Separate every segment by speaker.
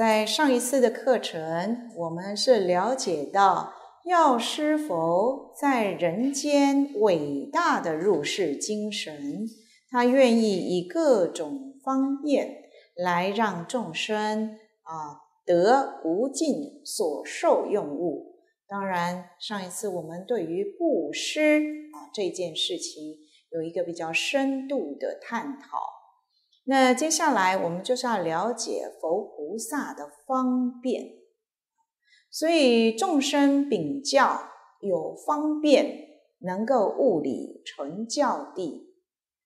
Speaker 1: 在上一次的课程，我们是了解到药师佛在人间伟大的入世精神，他愿意以各种方便来让众生啊得无尽所受用物。当然，上一次我们对于布施啊这件事情有一个比较深度的探讨。那接下来我们就是要了解佛菩萨的方便，所以众生禀教有方便，能够物理成教地；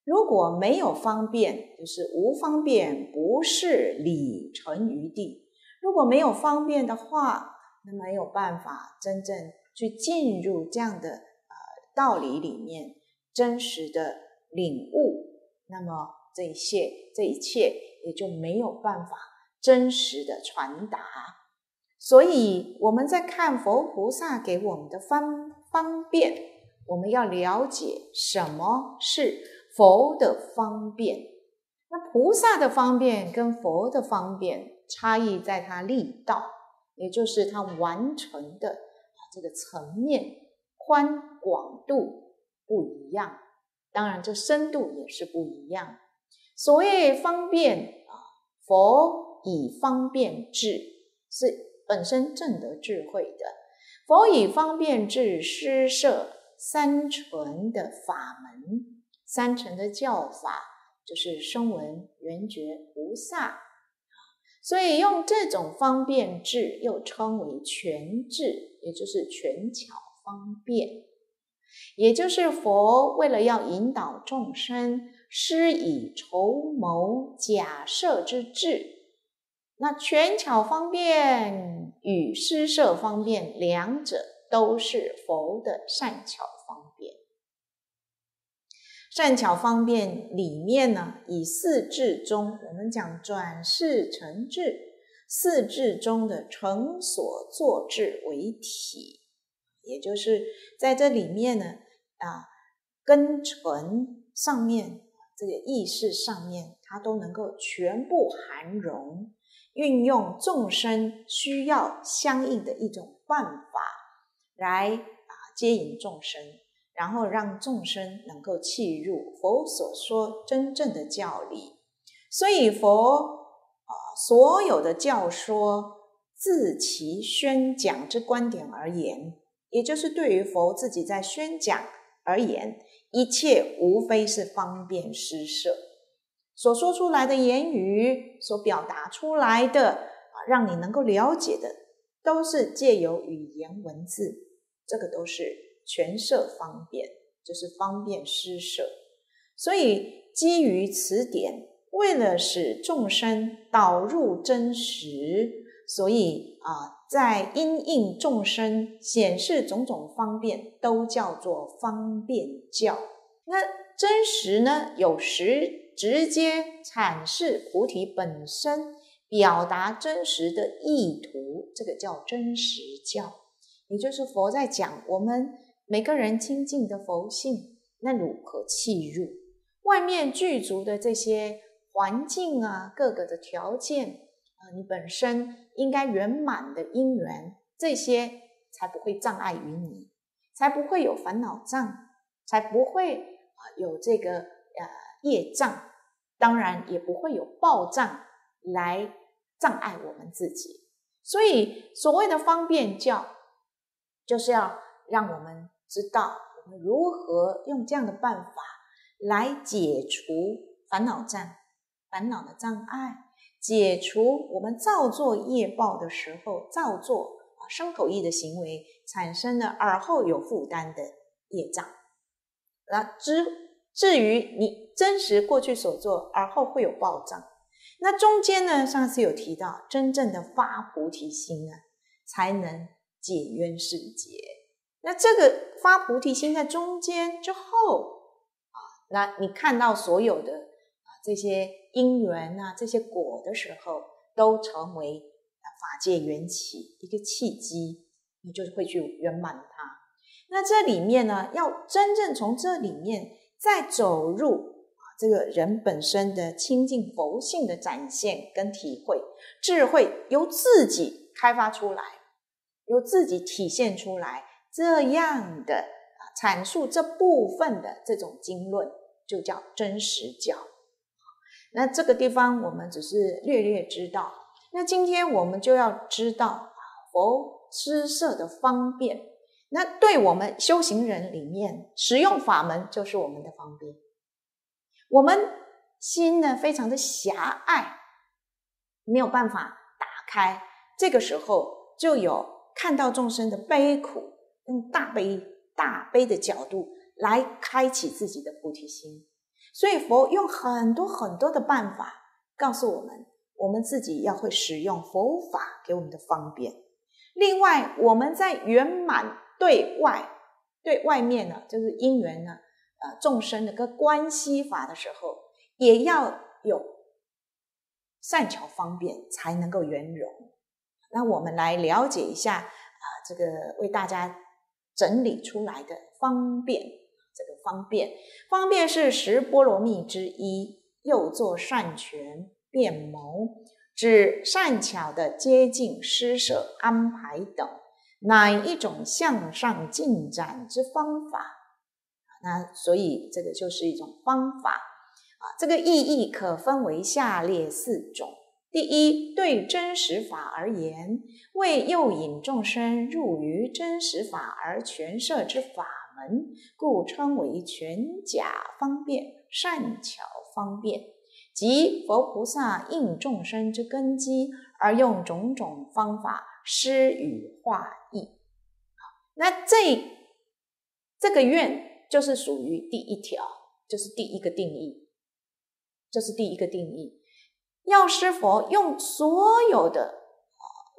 Speaker 1: 如果没有方便，就是无方便，不是理成于地。如果没有方便的话，那没有办法真正去进入这样的呃道理里面，真实的领悟。那么。这一切，这一切也就没有办法真实的传达。所以我们在看佛菩萨给我们的方方便，我们要了解什么是佛的方便。那菩萨的方便跟佛的方便差异在它力道，也就是它完成的这个层面宽广度不一样。当然，这深度也是不一样。所谓方便啊，佛以方便智，是本身正得智慧的。佛以方便智施设三乘的法门，三乘的教法就是声闻缘觉菩萨。所以用这种方便智，又称为全智，也就是全巧方便，也就是佛为了要引导众生。施以筹谋假设之智，那权巧方便与施设方便两者都是佛的善巧方便。善巧方便里面呢，以四智中，我们讲转世成智，四智中的成所作智为体，也就是在这里面呢，啊，根尘上面。这个意识上面，它都能够全部含容，运用众生需要相应的一种办法来啊接引众生，然后让众生能够契入佛所说真正的教理。所以佛啊所有的教说，自其宣讲之观点而言，也就是对于佛自己在宣讲而言。一切无非是方便施舍，所说出来的言语，所表达出来的啊，让你能够了解的，都是借由语言文字，这个都是全设方便，就是方便施舍。所以基于此点，为了使众生导入真实，所以啊。在因应众生显示种种方便，都叫做方便教。那真实呢？有时直接阐释菩提本身，表达真实的意图，这个叫真实教。也就是佛在讲我们每个人清净的佛性，那如何契入外面具足的这些环境啊，各个的条件。你本身应该圆满的因缘，这些才不会障碍于你，才不会有烦恼障，才不会啊有这个呃业障，当然也不会有报障来障碍我们自己。所以所谓的方便教，就是要让我们知道我们如何用这样的办法来解除烦恼障、烦恼的障碍。解除我们造作业报的时候，造作啊生口意的行为产生了耳后有负担的业障。那至至于你真实过去所做，耳后会有报障。那中间呢，上次有提到，真正的发菩提心啊，才能解冤释结。那这个发菩提心在中间之后啊，那你看到所有的这些。因缘啊，这些果的时候，都成为法界缘起一个契机，你就会去圆满它。那这里面呢，要真正从这里面再走入啊这个人本身的清净佛性的展现跟体会，智慧由自己开发出来，由自己体现出来，这样的啊阐述这部分的这种经论，就叫真实教。那这个地方我们只是略略知道。那今天我们就要知道佛施设的方便。那对我们修行人里面，使用法门就是我们的方便。我们心呢非常的狭隘，没有办法打开。这个时候就有看到众生的悲苦，用大悲大悲的角度来开启自己的菩提心。所以佛用很多很多的办法告诉我们，我们自己要会使用佛法给我们的方便。另外，我们在圆满对外对外面呢，就是因缘呢。呃，众生的个关系法的时候，也要有善巧方便，才能够圆融。那我们来了解一下啊，这个为大家整理出来的方便，这个方便，方便是十波罗蜜之一，又作善权变谋，指善巧的接近、施舍、安排等，乃一种向上进展之方法？那所以这个就是一种方法。啊，这个意义可分为下列四种：第一，对真实法而言，为诱引众生入于真实法而全设之法门，故称为全假方便、善巧方便，即佛菩萨应众生之根基而用种种方法施与化意。那这这个愿。就是属于第一条，就是第一个定义，这是第一个定义。药师佛用所有的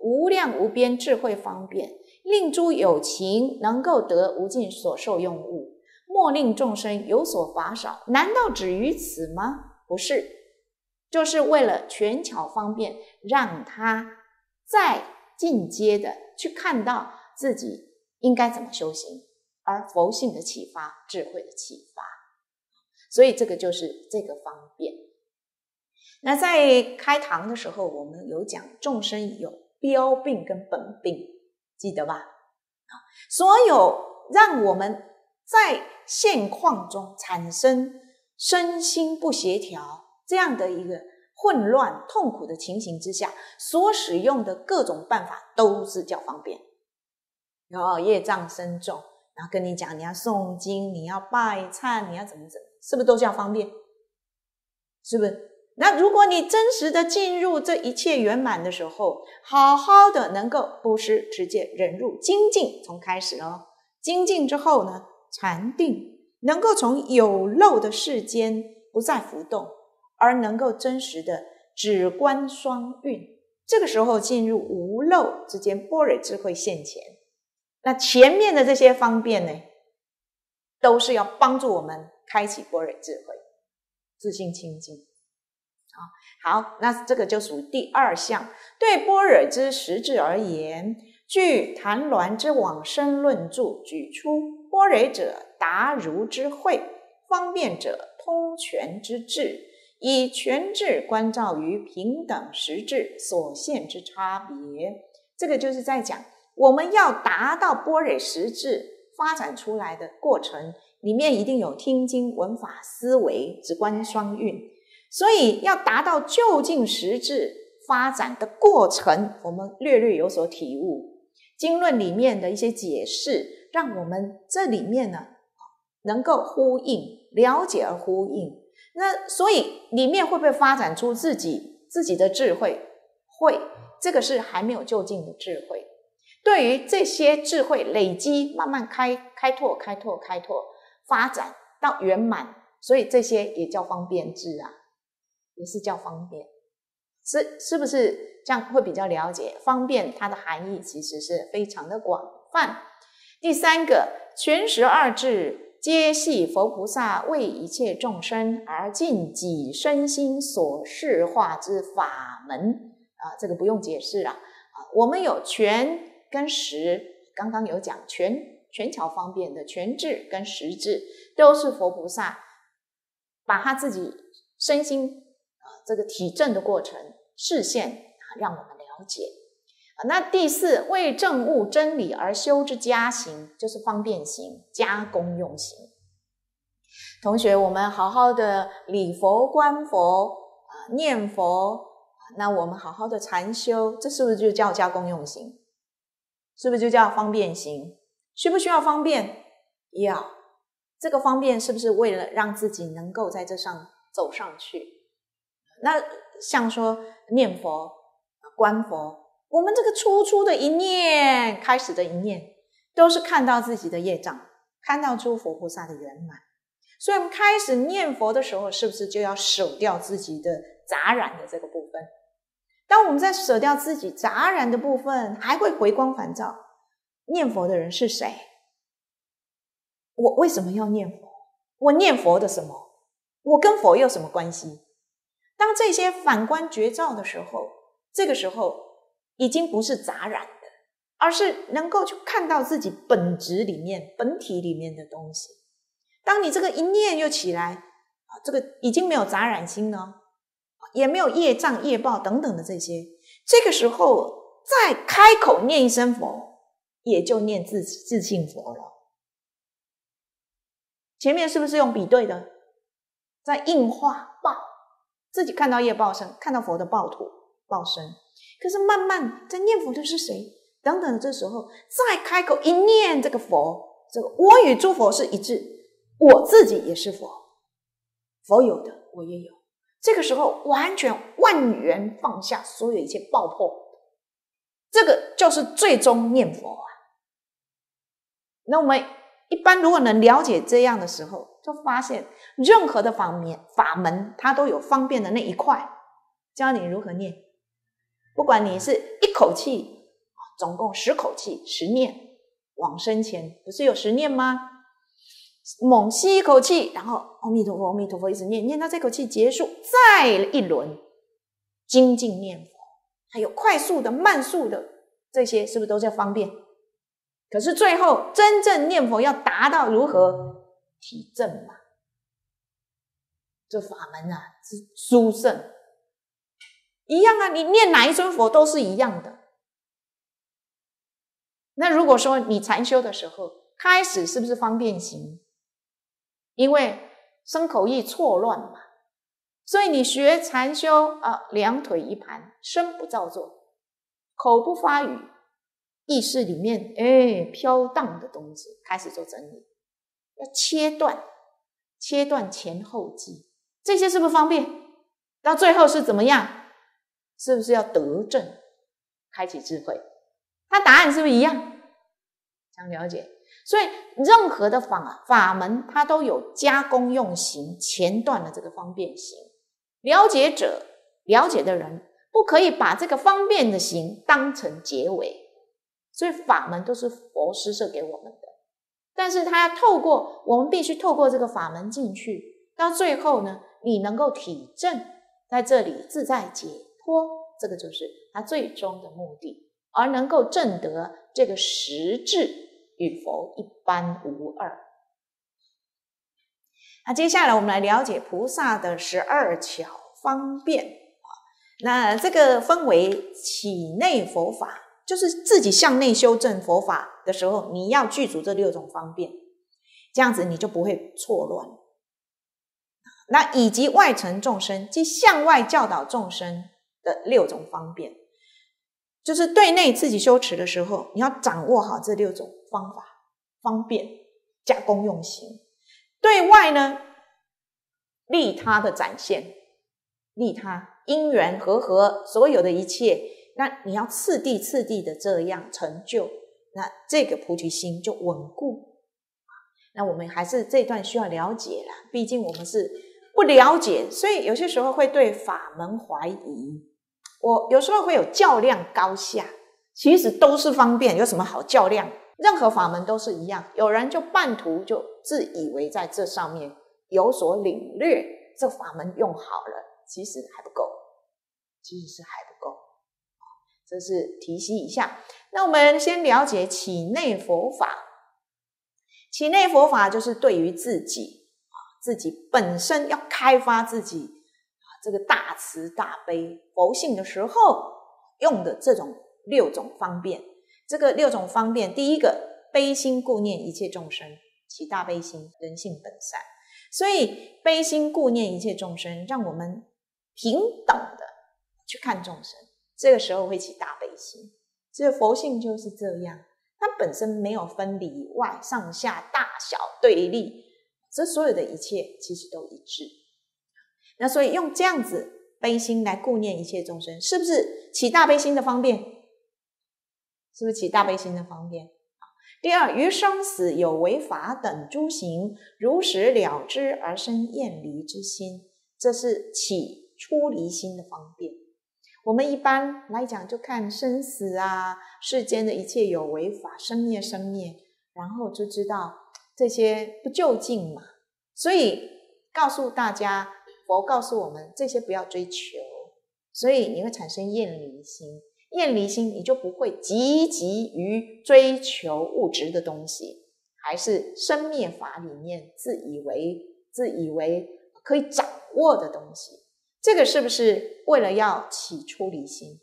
Speaker 1: 无量无边智慧方便，令诸有情能够得无尽所受用物，莫令众生有所乏少。难道止于此吗？不是，就是为了权巧方便，让他再进阶的去看到自己应该怎么修行。而佛性的启发，智慧的启发，所以这个就是这个方便。那在开堂的时候，我们有讲众生有标病跟本病，记得吧？啊，所有让我们在现况中产生身心不协调这样的一个混乱、痛苦的情形之下，所使用的各种办法都是叫方便。然后业障深重。然后跟你讲，你要诵经，你要拜忏，你要怎么怎么，是不是都叫方便？是不是？那如果你真实的进入这一切圆满的时候，好好的能够布施、持戒、忍辱、精进，从开始哦，精进之后呢，禅定能够从有漏的世间不再浮动，而能够真实的止观双运，这个时候进入无漏之间，般若智慧现前。那前面的这些方便呢，都是要帮助我们开启般若智慧、自信清净。啊，好，那这个就属于第二项。对般若之实质而言，据谭鸾之往生论著举出：般若者，达如之慧；方便者，通权之智。以权智关照于平等实质所现之差别。这个就是在讲。我们要达到般若实质发展出来的过程，里面一定有听经闻法思维直观双运，所以要达到就近实质发展的过程，我们略略有所体悟。经论里面的一些解释，让我们这里面呢能够呼应了解而呼应。那所以里面会不会发展出自己自己的智慧？会，这个是还没有就近的智慧。对于这些智慧累积，慢慢开开拓、开拓、开拓，发展到圆满，所以这些也叫方便智啊，也是叫方便，是是不是这样会比较了解？方便它的含义其实是非常的广泛。第三个，全十二智皆系佛菩萨为一切众生而尽己身心所示化之法门啊，这个不用解释啊，啊，我们有全。跟实刚刚有讲全全巧方便的全智跟实智，都是佛菩萨把他自己身心这个体证的过程视线啊，让我们了解。那第四，为证悟真理而修之家行，就是方便行、加功用行。同学，我们好好的礼佛、观佛啊、念佛，那我们好好的禅修，这是不是就叫加功用行？是不是就叫方便行？需不需要方便？要。这个方便是不是为了让自己能够在这上走上去？那像说念佛、观佛，我们这个初初的一念，开始的一念，都是看到自己的业障，看到诸佛菩萨的圆满。所以，我们开始念佛的时候，是不是就要舍掉自己的杂染的这个部分？当我们在舍掉自己杂染的部分，还会回光返照。念佛的人是谁？我为什么要念佛？我念佛的什么？我跟佛有什么关系？当这些反观觉照的时候，这个时候已经不是杂染的，而是能够去看到自己本质里面、本体里面的东西。当你这个一念又起来啊，这个已经没有杂染心了，也没有业障、业报等等的这些，这个时候再开口念一声佛，也就念自自信佛了。前面是不是用比对的，在硬化，自己看到业报身，看到佛的报土报身，可是慢慢在念佛的是谁？等等，这时候再开口一念这个佛，这个我与诸佛是一致，我自己也是佛，佛有的我也有，这个时候完全万缘放下所有一切爆破，这个就是最终念佛啊。那我们。一般如果能了解这样的时候，就发现任何的法门法门，它都有方便的那一块，教你如何念。不管你是一口气总共十口气十念，往生前不是有十念吗？猛吸一口气，然后阿弥陀佛，阿弥陀佛，一直念，念到这口气结束，再一轮精进念佛，还有快速的、慢速的，这些是不是都叫方便？可是最后真正念佛要达到如何体证嘛？这法门啊是殊胜，一样啊！你念哪一尊佛都是一样的。那如果说你禅修的时候开始是不是方便行？因为身口意错乱嘛，所以你学禅修啊，两腿一盘，身不造作，口不发语。意识里面，哎，飘荡的东西开始做整理，要切断，切断前后记，这些是不是方便？到最后是怎么样？是不是要得正，开启智慧？它答案是不是一样？想了解，所以任何的法法门，它都有加工用行前段的这个方便行。了解者，了解的人，不可以把这个方便的行当成结尾。所以法门都是佛施设给我们的，但是他要透过我们必须透过这个法门进去，到最后呢，你能够体证在这里自在解脱，这个就是他最终的目的，而能够证得这个实质与佛一般无二。那接下来我们来了解菩萨的十二巧方便啊，那这个分为体内佛法。就是自己向内修正佛法的时候，你要具足这六种方便，这样子你就不会错乱。那以及外层众生，即向外教导众生的六种方便，就是对内自己修持的时候，你要掌握好这六种方法方便加功用行；对外呢，利他的展现，利他因缘和合所有的一切。那你要次第次第的这样成就，那这个菩提心就稳固。那我们还是这段需要了解啦，毕竟我们是不了解，所以有些时候会对法门怀疑。我有时候会有较量高下，其实都是方便，有什么好较量？任何法门都是一样。有人就半途就自以为在这上面有所领略，这法门用好了，其实还不够，其实是还不够。这是提息一下。那我们先了解起内佛法。起内佛法就是对于自己啊自己本身要开发自己啊这个大慈大悲佛性的时候用的这种六种方便。这个六种方便，第一个悲心顾念一切众生，起大悲心，人性本善，所以悲心顾念一切众生，让我们平等的去看众生，这个时候会起大悲心。这个佛性就是这样，它本身没有分里外上下大小对立，这所有的一切其实都一致。那所以用这样子悲心来顾念一切众生，是不是起大悲心的方便？是不是起大悲心的方便？第二，于生死有为法等诸行，如实了知而生厌离之心，这是起出离心的方便。我们一般来讲，就看生死啊，世间的一切有为法，生灭生灭，然后就知道这些不就近嘛。所以告诉大家，佛告诉我们，这些不要追求，所以你会产生厌离心。厌离心，你就不会积极于追求物质的东西，还是生灭法里面自以为自以为可以掌握的东西。这个是不是为了要起出离心？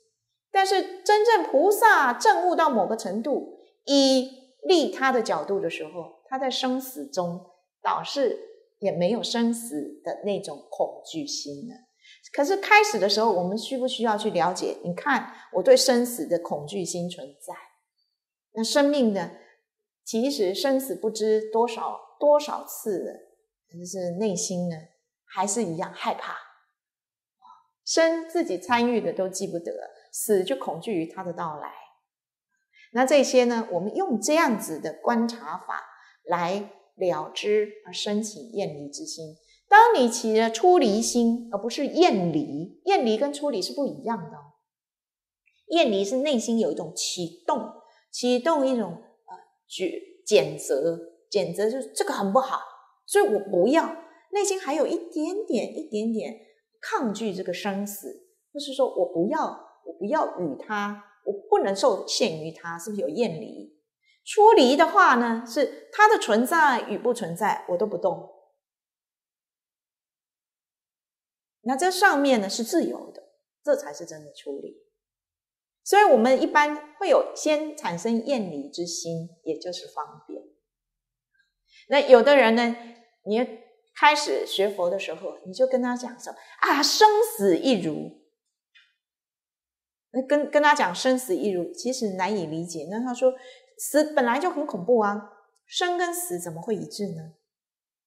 Speaker 1: 但是真正菩萨证悟到某个程度，以利他的角度的时候，他在生死中倒是也没有生死的那种恐惧心了。可是开始的时候，我们需不需要去了解？你看，我对生死的恐惧心存在。那生命呢？其实生死不知多少多少次了，就是内心呢，还是一样害怕。生自己参与的都记不得，死就恐惧于他的到来。那这些呢？我们用这样子的观察法来了知而升起厌离之心。当你起了出离心，而不是厌离，厌离跟出离是不一样的哦。厌离是内心有一种启动，启动一种呃决谴责，谴责就是这个很不好，所以我不要。内心还有一点点、一点点抗拒这个生死，就是说我不要，我不要与他，我不能受限于他，是不是有厌离？出离的话呢，是它的存在与不存在，我都不动。那这上面呢是自由的，这才是真的出离。所以我们一般会有先产生厌离之心，也就是方便。那有的人呢，你开始学佛的时候，你就跟他讲说啊，生死一如。那跟跟他讲生死一如，其实难以理解。那他说死本来就很恐怖啊，生跟死怎么会一致呢？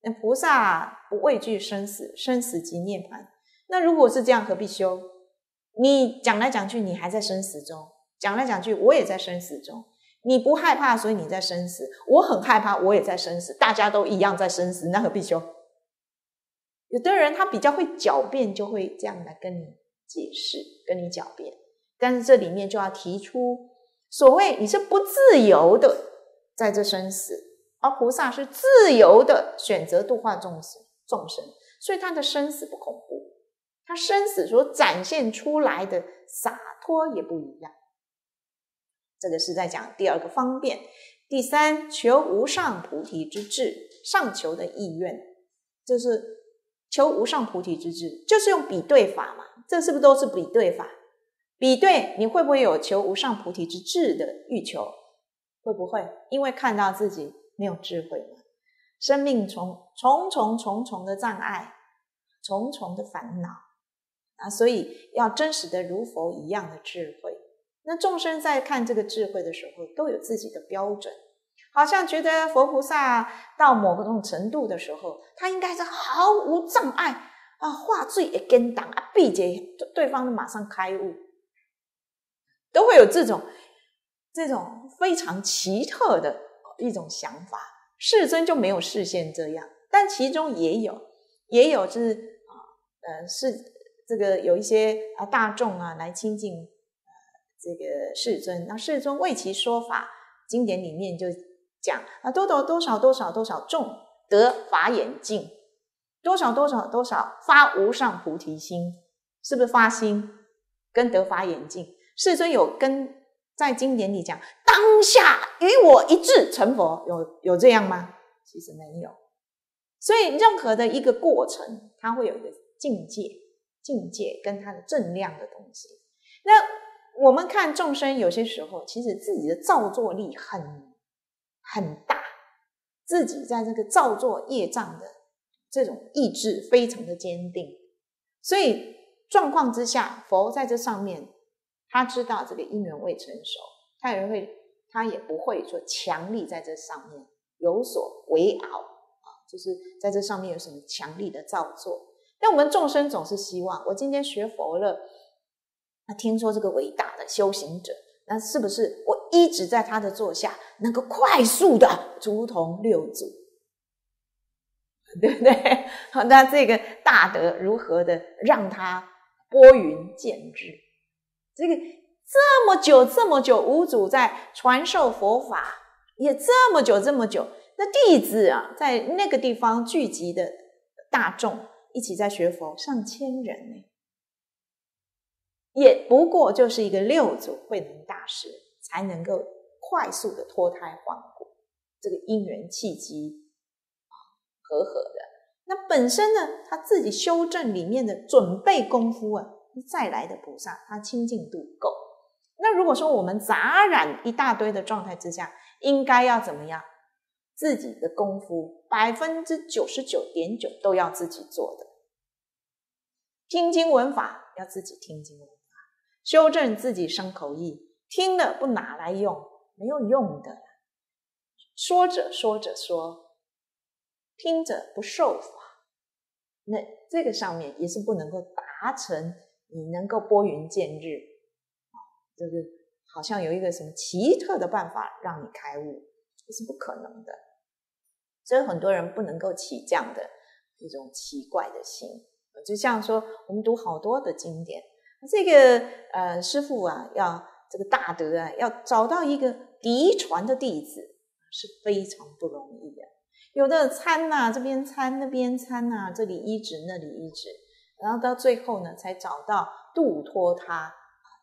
Speaker 1: 那菩萨不畏惧生死，生死即涅槃。那如果是这样，何必修？你讲来讲去，你还在生死中；讲来讲去，我也在生死中。你不害怕，所以你在生死；我很害怕，我也在生死。大家都一样在生死，那何必修？有的人他比较会狡辩，就会这样来跟你解释，跟你狡辩。但是这里面就要提出，所谓你是不自由的在这生死，而菩萨是自由的选择度化众生，众生，所以他的生死不恐怖。他生死所展现出来的洒脱也不一样。这个是在讲第二个方便。第三，求无上菩提之智，上求的意愿，就是求无上菩提之智，就是用比对法嘛。这是不是都是比对法？比对你会不会有求无上菩提之智的欲求？会不会？因为看到自己没有智慧嘛，生命重重重重重的障碍，重重的烦恼。啊，所以要真实的如佛一样的智慧。那众生在看这个智慧的时候，都有自己的标准，好像觉得佛菩萨到某个种程度的时候，他应该是毫无障碍啊，化罪也跟挡啊，闭结对方马上开悟，都会有这种这种非常奇特的一种想法。世尊就没有视线这样，但其中也有，也有就是啊，呃是。这个有一些啊大众啊来亲近呃这个世尊，那世尊为其说法，经典里面就讲啊多多多少多少多少众得法眼净，多少多少多少发无上菩提心，是不是发心跟得法眼净？世尊有跟在经典里讲，当下与我一致成佛，有有这样吗？其实没有。所以任何的一个过程，它会有一个境界，境界跟它的正量的东西。那我们看众生，有些时候其实自己的造作力很很大，自己在这个造作业障的这种意志非常的坚定，所以状况之下，佛在这上面，他知道这个因缘未成熟，他也会，他也不会说强力在这上面有所为熬啊，就是在这上面有什么强力的造作。但我们众生总是希望，我今天学佛了。那听说这个伟大的修行者，那是不是我一直在他的座下，能够快速的如同六祖，对不对？好，那这个大德如何的让他拨云见日？这个这么久这么久，五祖在传授佛法，也这么久这么久，那弟子啊，在那个地方聚集的大众一起在学佛，上千人呢。也不过就是一个六祖慧能大师才能够快速的脱胎换骨，这个因缘契机啊和合的。那本身呢，他自己修正里面的准备功夫啊，再来的菩萨他清净度够。那如果说我们杂染一大堆的状态之下，应该要怎么样？自己的功夫百分之九十九点九都要自己做的，听经闻法要自己听经闻。修正自己生口意，听了不拿来用，没有用的。说着说着说，听着不受法，那这个上面也是不能够达成。你能够拨云见日啊，这个好像有一个什么奇特的办法让你开悟，这是不可能的。所以很多人不能够起这样的一种奇怪的心，就像说我们读好多的经典。这个呃，师傅啊，要这个大德啊，要找到一个嫡传的弟子是非常不容易的。有的参呐，这边参那边参呐，这里一指那里一指，然后到最后呢，才找到度脱他，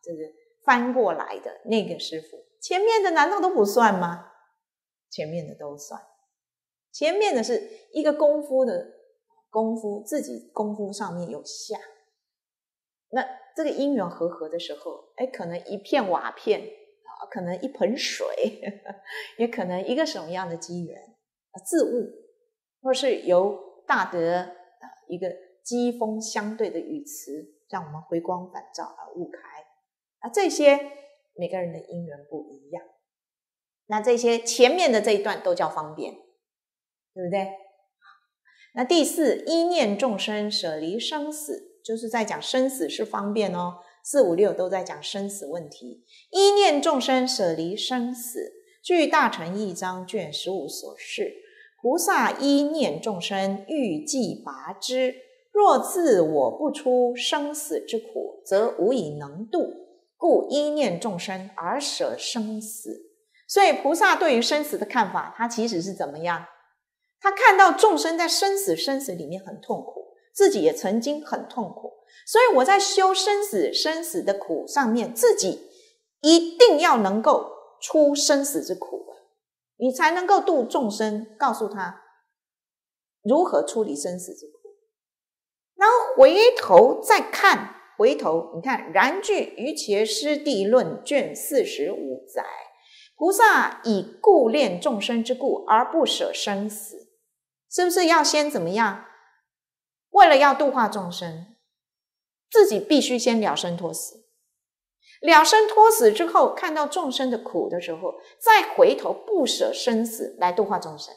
Speaker 1: 这个翻过来的那个师傅。前面的难道都不算吗？前面的都算。前面的是一个功夫的功夫，自己功夫上面有下，那。这个因缘和合的时候，哎，可能一片瓦片啊，可能一盆水，也可能一个什么样的机缘，自悟，或是由大德啊一个机锋相对的语词，让我们回光返照而悟开啊，这些每个人的因缘不一样，那这些前面的这一段都叫方便，对不对？那第四，一念众生舍离生死。就是在讲生死是方便哦，四五六都在讲生死问题。一念众生舍离生死，据大乘义章卷十五所示，菩萨一念众生欲计拔之，若自我不出生死之苦，则无以能度，故一念众生而舍生死。所以菩萨对于生死的看法，他其实是怎么样？他看到众生在生死生死里面很痛苦。自己也曾经很痛苦，所以我在修生死生死的苦上面，自己一定要能够出生死之苦，你才能够度众生，告诉他如何处理生死之苦。然后回头再看，回头你看《然具于伽师地论》卷四十五载，菩萨以故恋众生之故而不舍生死，是不是要先怎么样？为了要度化众生，自己必须先了生脱死。了生脱死之后，看到众生的苦的时候，再回头不舍生死来度化众生，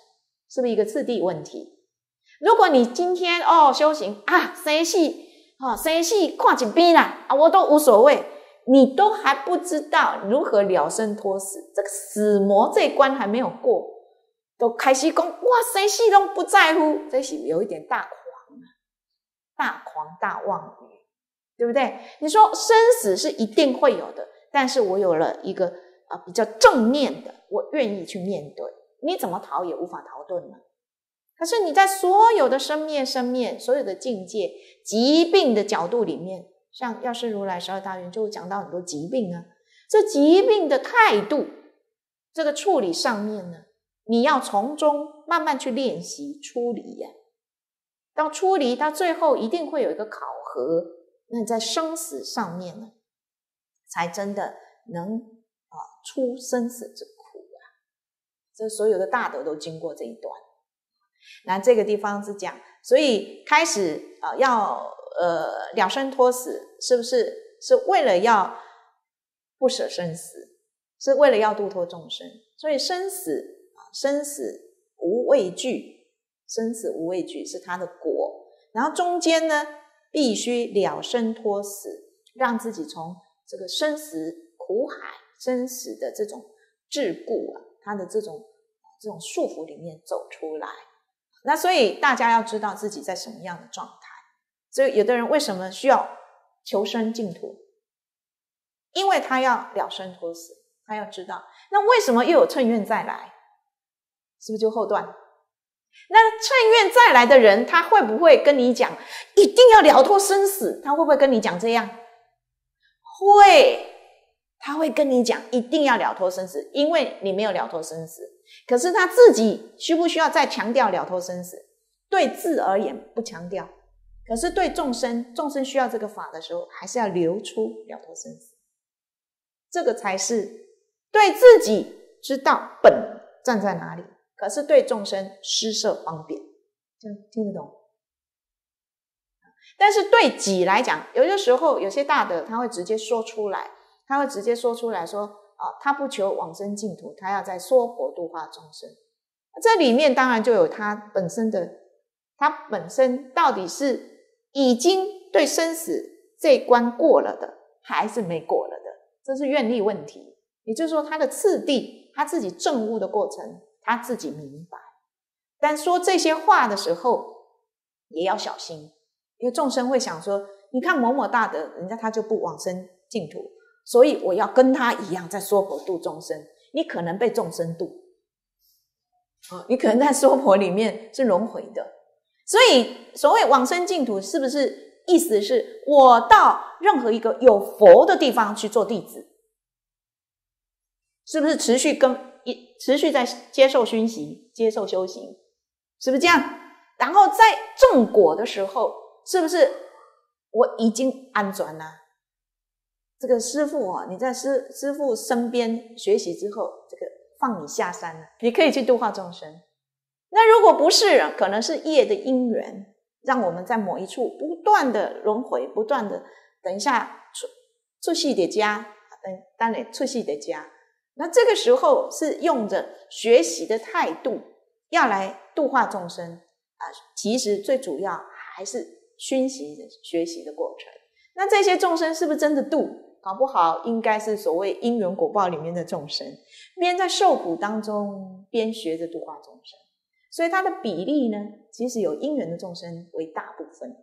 Speaker 1: 是不是一个次第问题？如果你今天哦修行啊，生死啊，生死看一边啦啊，我都无所谓，你都还不知道如何了生脱死，这个死魔这关还没有过，都开始讲哇，生死都不在乎，这是有一点大。大狂大妄语，对不对？你说生死是一定会有的，但是我有了一个啊比较正面的，我愿意去面对。你怎么逃也无法逃遁呢？可是你在所有的生灭、生灭、所有的境界、疾病的角度里面，像药师如来十二大愿就会讲到很多疾病啊，这疾病的态度，这个处理上面呢，你要从中慢慢去练习处理呀。到出离，到最后一定会有一个考核。那在生死上面呢，才真的能啊出生死之苦啊！这所有的大德都经过这一段。那这个地方是讲，所以开始啊要呃了生脱死，是不是是为了要不舍生死，是为了要度脱众生？所以生死啊，生死无畏惧，生死无畏惧是他的果。然后中间呢，必须了生脱死，让自己从这个生死苦海、生死的这种桎梏啊，他的这种这种束缚里面走出来。那所以大家要知道自己在什么样的状态。所以有的人为什么需要求生净土？因为他要了生脱死，他要知道。那为什么又有趁愿再来？是不是就后段？那趁愿再来的人，他会不会跟你讲一定要了脱生死？他会不会跟你讲这样？会，他会跟你讲一定要了脱生死，因为你没有了脱生死。可是他自己需不需要再强调了脱生死？对自而言不强调，可是对众生，众生需要这个法的时候，还是要流出了脱生死。这个才是对自己知道本站在哪里，可是对众生施设方便，这样听得懂？但是对己来讲，有些时候有些大的他会直接说出来，他会直接说出来说。啊，他不求往生净土，他要在娑婆度化众生。这里面当然就有他本身的，他本身到底是已经对生死这一关过了的，还是没过了的？这是愿力问题。也就是说，他的次第，他自己证悟的过程，他自己明白。但说这些话的时候，也要小心，因为众生会想说：你看某某大德，人家他就不往生净土。所以我要跟他一样，在娑婆度众生。你可能被众生度，啊，你可能在娑婆里面是轮回的。所以所谓往生净土，是不是意思是我到任何一个有佛的地方去做弟子？是不是持续跟持续在接受熏习、接受修行？是不是这样？然后在种果的时候，是不是我已经安转了？这个师傅啊，你在师师傅身边学习之后，这个放你下山了，你可以去度化众生。那如果不是，可能是业的因缘，让我们在某一处不断的轮回，不断的等一下出出戏的家，等当然出戏的家。那这个时候是用着学习的态度要来度化众生啊，其实最主要还是熏习学习的过程。那这些众生是不是真的度？搞不好应该是所谓因缘果报里面的众生，边在受苦当中边学着度化众生，所以它的比例呢，其实有因缘的众生为大部分。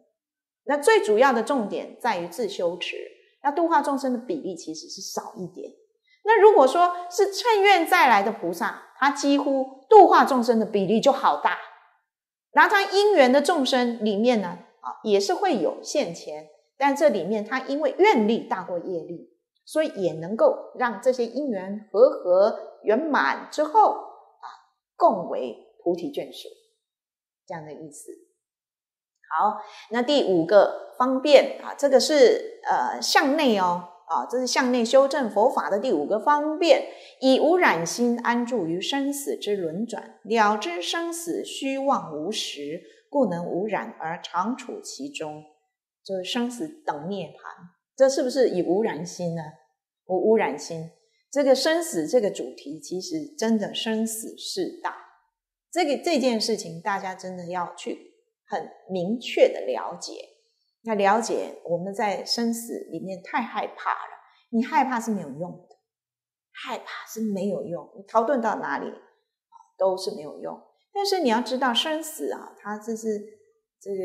Speaker 1: 那最主要的重点在于自修持，要度化众生的比例其实是少一点。那如果说是趁愿再来的菩萨，他几乎度化众生的比例就好大。然后他因缘的众生里面呢，啊，也是会有现前。但这里面，他因为愿力大过业力，所以也能够让这些因缘和合圆满之后啊，共为菩提眷属，这样的意思。好，那第五个方便啊，这个是呃向内哦，啊，这是向内修正佛法的第五个方便，以无染心安住于生死之轮转，了知生死虚妄无实，故能无染而常处其中。就是生死等涅槃，这是不是以无染心呢？无污染心，这个生死这个主题，其实真的生死事大。这个这件事情，大家真的要去很明确的了解。要了解我们在生死里面太害怕了，你害怕是没有用的，害怕是没有用，你逃遁到哪里都是没有用。但是你要知道，生死啊，它这是这个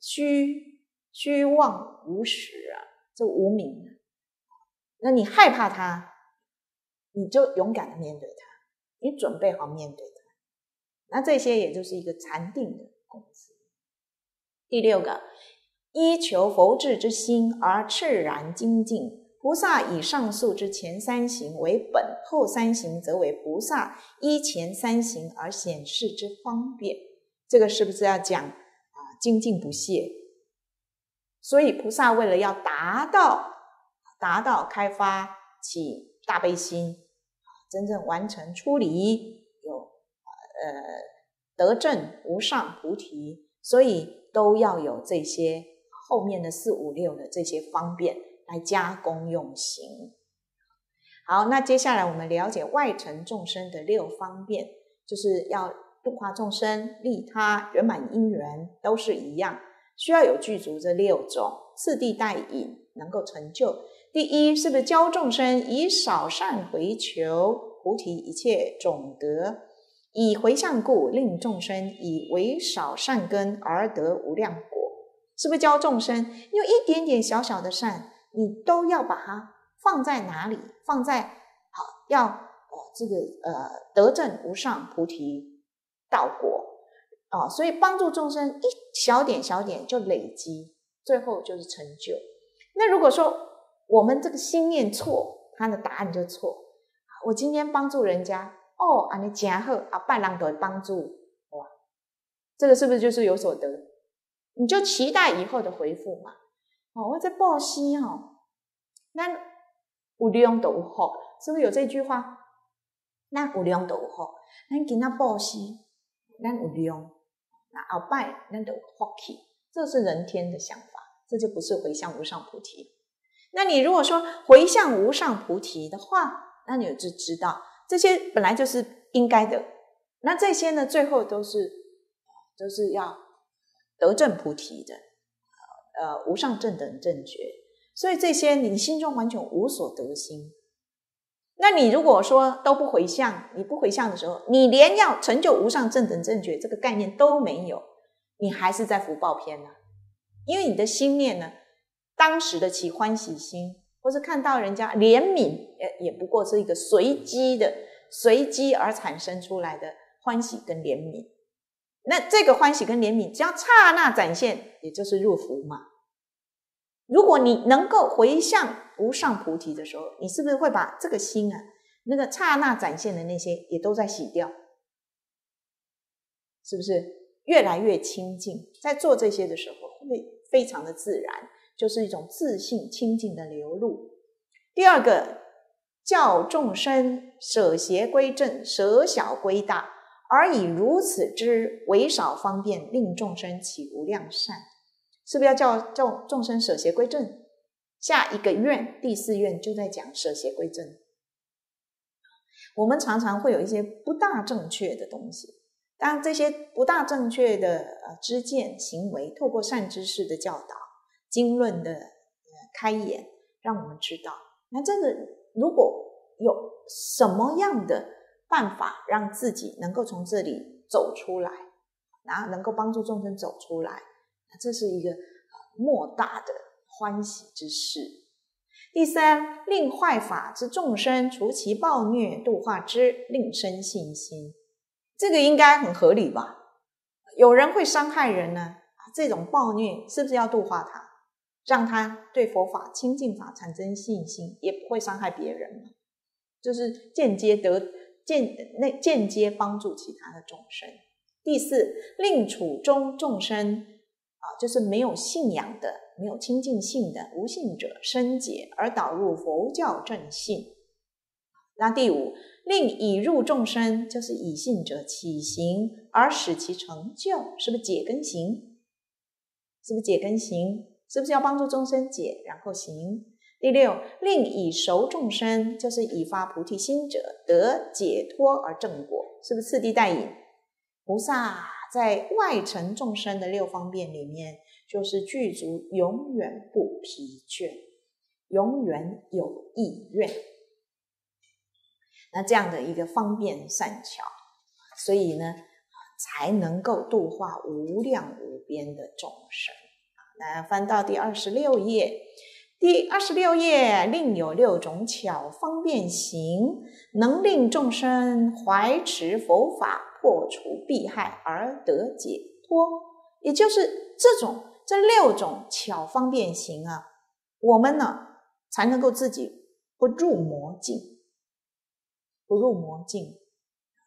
Speaker 1: 虚。虚妄无实啊，这无名。那你害怕它，你就勇敢的面对它，你准备好面对它。那这些也就是一个禅定的功夫。第六个，依求佛智之心而炽然精进。菩萨以上述之前三行为本，后三行则为菩萨依前三行而显示之方便。这个是不是要讲啊？精进不懈。所以菩萨为了要达到达到开发起大悲心，真正完成出离，有呃得证无上菩提，所以都要有这些后面的四五六的这些方便来加工用行。好，那接下来我们了解外层众生的六方便，就是要度化众生、利他、圆满因缘，都是一样，需要有具足这六种次第待引，能够成就。第一，是不是教众生以少善回求菩提一切种德，以回向故，令众生以为少善根而得无量果？是不是教众生用一点点小小的善，你都要把它？放在哪里？放在好要哦，这个呃得证无上菩提道果哦，所以帮助众生一小点小点就累积，最后就是成就。那如果说我们这个心念错，他的答案就错。我今天帮助人家哦，啊你加贺啊，拜郎的帮助哇，这个是不是就是有所得？你就期待以后的回复嘛。哦，我在报喜哦，那。有量都有好，是不是有这句话？那有量都有好，咱今他报喜，咱有量，那后拜咱都福气，这是人天的想法，这就不是回向无上菩提。那你如果说回向无上菩提的话，那你就知道这些本来就是应该的。那这些呢，最后都是都是要得正菩提的，呃，无上正等正觉。所以这些你心中完全无所得心，那你如果说都不回向，你不回向的时候，你连要成就无上正等正觉这个概念都没有，你还是在福报篇呢。因为你的心念呢，当时的起欢喜心，或是看到人家怜悯，也也不过是一个随机的、随机而产生出来的欢喜跟怜悯。那这个欢喜跟怜悯，只要刹那展现，也就是入福嘛。如果你能够回向无上菩提的时候，你是不是会把这个心啊，那个刹那展现的那些也都在洗掉？是不是越来越清净？在做这些的时候，会非常的自然，就是一种自信清净的流露。第二个，教众生舍邪归正，舍小归大，而以如此之为少方便，令众生起无量善。是不是要叫叫众生舍邪归正？下一个愿，第四愿就在讲舍邪归正。我们常常会有一些不大正确的东西，当这些不大正确的呃知见行为，透过善知识的教导、经论的呃开眼，让我们知道，那这个如果有什么样的办法，让自己能够从这里走出来，然后能够帮助众生走出来。这是一个莫大的欢喜之事。第三，令坏法之众生除其暴虐，度化之，令生信心。这个应该很合理吧？有人会伤害人呢，这种暴虐是不是要度化他，让他对佛法、清净法产生信心，也不会伤害别人就是间接得间那间接帮助其他的众生。第四，令处中众生。啊，就是没有信仰的、没有亲近性的无信者生解，而导入佛教正信。那第五，令已入众生，就是以信者起行，而使其成就，是不是解根行？是不是解根行？是不是要帮助众生解，然后行？第六，令已熟众生，就是已发菩提心者得解脱而正果，是不是次第待引？菩萨。在外层众生的六方便里面，就是具足永远不疲倦，永远有意愿。那这样的一个方便善巧，所以呢，才能够度化无量无边的众生。来翻到第二十六页，第二十六页另有六种巧方便行，能令众生怀持佛法。破除弊害而得解脱，也就是这种这六种巧方便行啊，我们呢才能够自己不入魔境，不入魔境，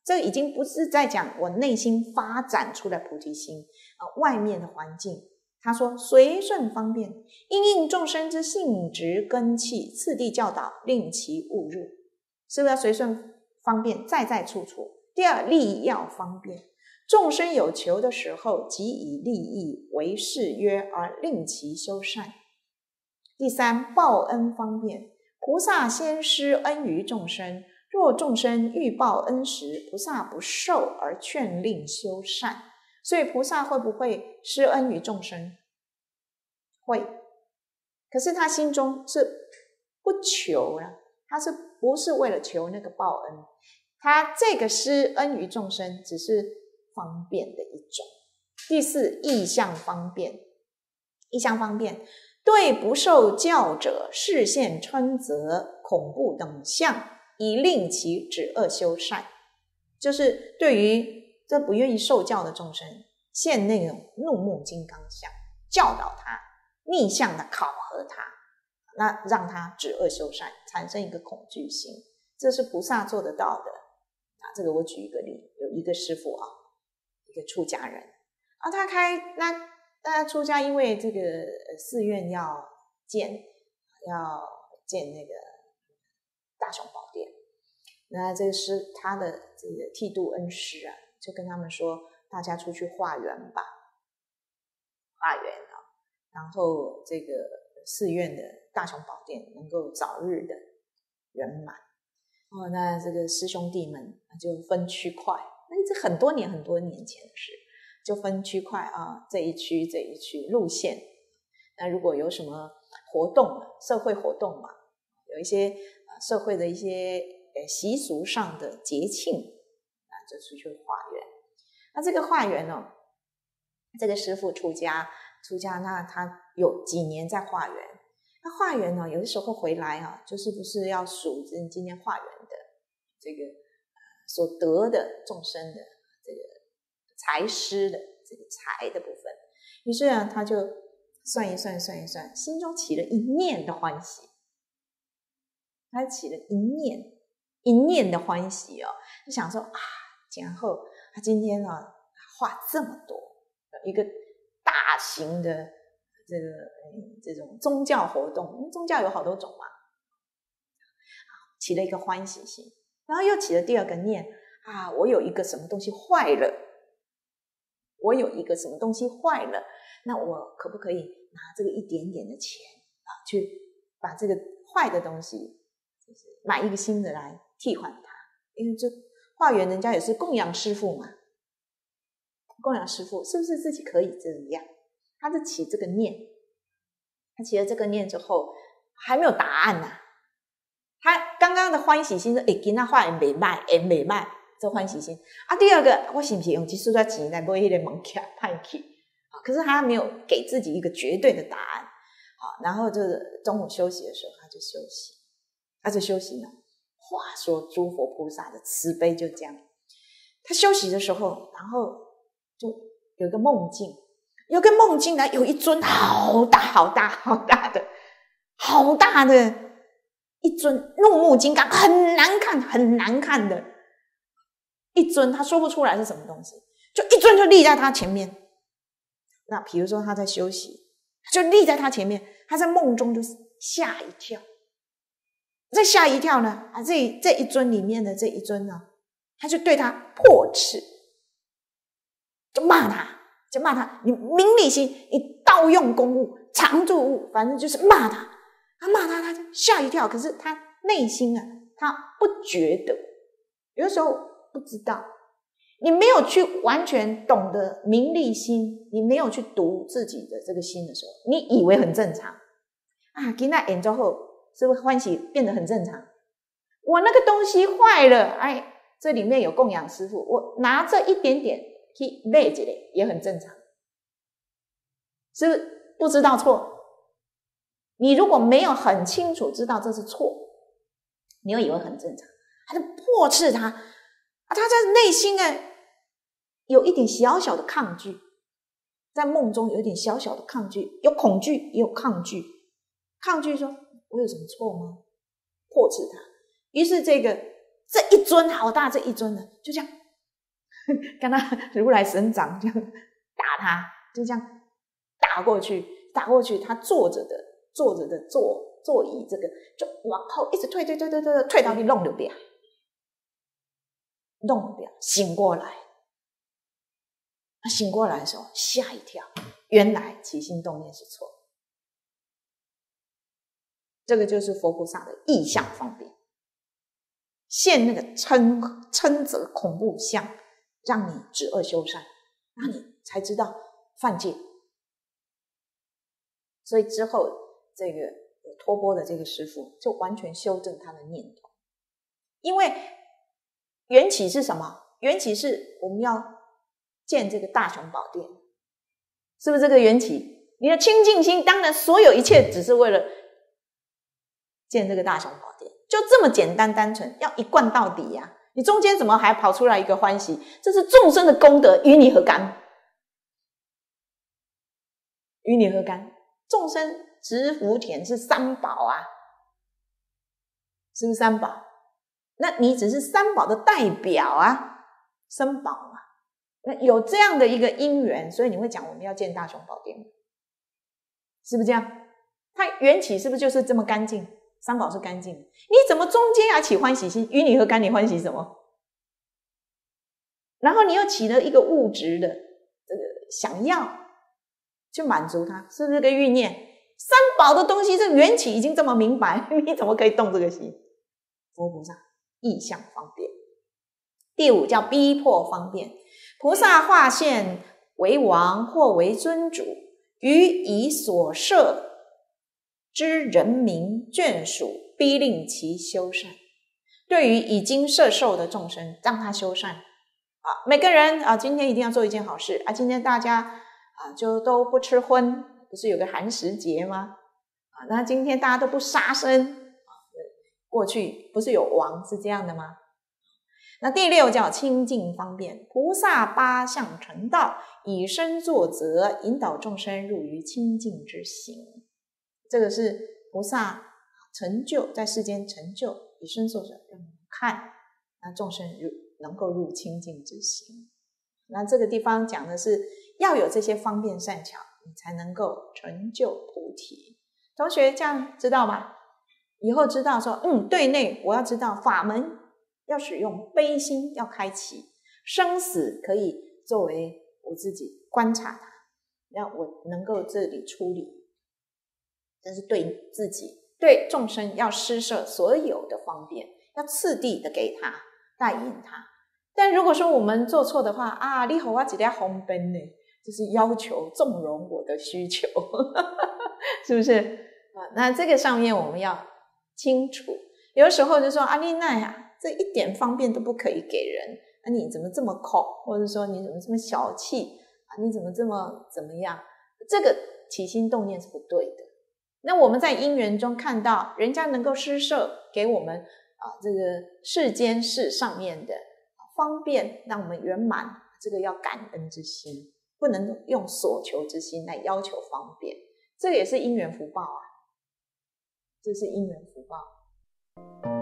Speaker 1: 这已经不是在讲我内心发展出来菩提心啊，外面的环境。他说随顺方便，因应众生之性质根器，次第教导，令其误入，是不是要随顺方便，在在处处？第二，利益要方便，众生有求的时候，即以利益为誓约而令其修善。第三，报恩方便，菩萨先施恩于众生。若众生欲报恩时，菩萨不受而劝令修善，所以菩萨会不会施恩于众生？会，可是他心中是不求了，他是不是为了求那个报恩？他这个施恩于众生，只是方便的一种。第四，意向方便，意向方便，对不受教者，视线嗔责、恐怖等相。以令其止恶修善，就是对于这不愿意受教的众生，现那种怒目金刚相，教导他，逆向的考核他，那让他止恶修善，产生一个恐惧心，这是菩萨做得到的。啊，这个我举一个例，有一个师傅啊，一个出家人啊，他开那大家出家，因为这个寺院要建，要建那个大雄宝殿。那这个是他的这个剃度恩师啊，就跟他们说：“大家出去化缘吧，化缘啊，然后这个寺院的大雄宝殿能够早日的圆满。”哦，那这个师兄弟们就分区块，那这很多年很多年前的事，就分区块啊，这一区这一区路线。那如果有什么活动，社会活动嘛，有一些社会的一些。呃，习俗上的节庆，那就出去化。那这个化缘呢，这个师傅出家，出家那他有几年在化缘。那化缘呢，有的时候回来啊，就是不是要数今今天化缘的这个所得的众生的这个财施的这个财的部分。于是啊，他就算一算，算一算，心中起了一念的欢喜，他起了一念。一念的欢喜哦，就想说啊，然后他今天呢画这么多，一个大型的这个这种宗教活动，因为宗教有好多种嘛，起了一个欢喜心，然后又起了第二个念啊，我有一个什么东西坏了，我有一个什么东西坏了，那我可不可以拿这个一点点的钱啊，去把这个坏的东西，就是买一个新的来。替换它，因为这化缘人家也是供养师傅嘛，供养师傅是不是自己可以这样？他是起这个念，他起了这个念之后还没有答案呐。他刚刚的欢喜心是诶，给他化缘没卖，诶没卖，这欢喜心啊。第二个，我是不是用几十块钱来买一个门卡派去？啊，可是他没有给自己一个绝对的答案。好，然后就是中午休息的时候，他就休息，他就休息了。话说，诸佛菩萨的慈悲就这样。他休息的时候，然后就有一个梦境，有个梦境呢，有一尊好大、好大、好大的、好大的一尊怒目金刚，很难看、很难看的一尊，他说不出来是什么东西，就一尊就立在他前面。那比如说他在休息，就立在他前面，他在梦中就吓一跳。再吓一跳呢？啊，这这一尊里面的这一尊呢，他就对他破斥，就骂他，就骂他，你名利心，你盗用公物，藏住物，反正就是骂他。他骂他，他就吓一跳。可是他内心啊，他不觉得，有的时候不知道，你没有去完全懂得名利心，你没有去读自己的这个心的时候，你以为很正常啊。给那演之后。是不是欢喜变得很正常？我那个东西坏了，哎，这里面有供养师傅，我拿这一点点去背起来也很正常，是不是不知道错？你如果没有很清楚知道这是错，你又以为很正常，他就破斥他，他在内心哎有一点小小的抗拒，在梦中有一点小小的抗拒，有恐惧也有抗拒，抗拒说。我有什么错吗？破斥他，于是这个这一尊好大，这一尊的就这样，跟他如来神掌这样打他，就这样打过去，打过去，他坐着的坐着的坐座椅这个就往后一直退退退退退退到你弄了掉，弄掉，醒过来，他醒过来的时候吓一跳，原来起心动念是错。这个就是佛菩萨的意象方便，现那个嗔嗔则恐怖相，让你止恶修善，那你才知道犯戒。所以之后这个托钵的这个师傅就完全修正他的念头，因为缘起是什么？缘起是我们要建这个大雄宝殿，是不是这个缘起？你的清净心，当然所有一切只是为了。建这个大雄宝殿就这么简单单纯，要一贯到底呀！你中间怎么还跑出来一个欢喜？这是众生的功德，与你何干？与你何干？众生植福田是三宝啊，是不是三宝？那你只是三宝的代表啊，三宝嘛。那有这样的一个因缘，所以你会讲我们要建大雄宝殿，是不是这样？它缘起是不是就是这么干净？三宝是干净，你怎么中间要起欢喜心？与你何干？你欢喜什么？然后你又起了一个物质的这个想要去满足它，是不是个欲念？三宝的东西，这缘起已经这么明白，你怎么可以动这个心？佛菩萨意象方便。第五叫逼迫方便，菩萨化现为王或为尊主，于以所设。知人民眷属，逼令其修善。对于已经摄受的众生，让他修善啊！每个人啊，今天一定要做一件好事啊！今天大家啊，就都不吃荤，不是有个寒食节吗？啊，那今天大家都不杀生啊。过去不是有王是这样的吗？那第六叫清净方便，菩萨八相成道，以身作则，引导众生入于清净之行。这个是菩萨成就在世间成就以身作则，让我们看，那众生入能够入清净之心。那这个地方讲的是要有这些方便善巧，你才能够成就菩提。同学这样知道吗？以后知道说，嗯，对内我要知道法门要使用悲心要开启，生死可以作为我自己观察它，让我能够这里处理。但是对自己、对众生要施设所有的方便，要次第的给他带引他。但如果说我们做错的话啊，你好啊，几条红奔呢？就是要求纵容我的需求，是不是啊？那这个上面我们要清楚。有时候就说阿丽娜呀，这一点方便都不可以给人，那你怎么这么抠？或者说你怎么这么小气啊？你怎么这么怎么样？这个起心动念是不对的。那我们在因缘中看到人家能够施舍给我们啊，这个世间事上面的方便，让我们圆满，这个要感恩之心，不能用所求之心来要求方便，这个也是因缘福报啊，这是因缘福报。